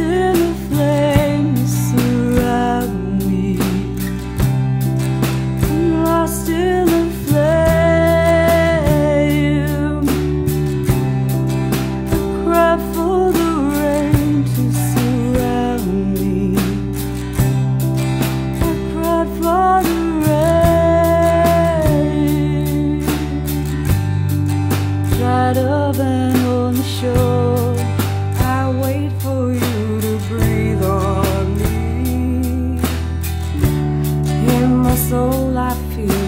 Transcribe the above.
the flames surround me. Lost in flame. I cry for the rain to surround me. I for the rain. On the shore. I feel.